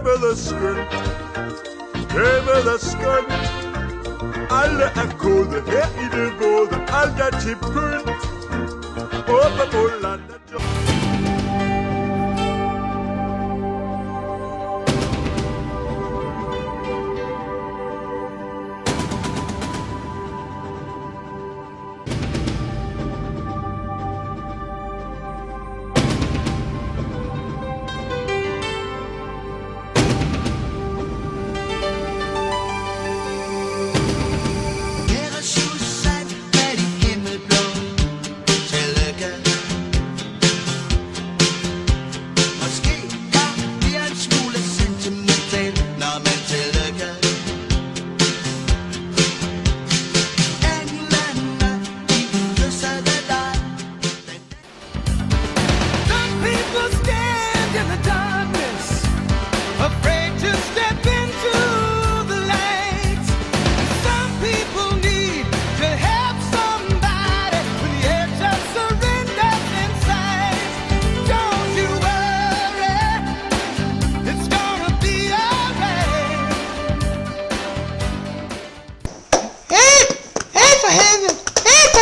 Det skønt Alle er gode her i det våde Alt er til pynt Åbe bullerne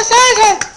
Dari.